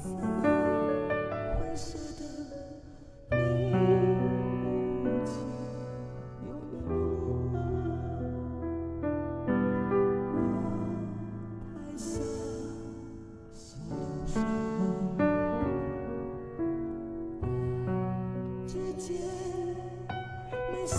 怎么会舍得你又如何我太没谁